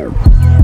Oh.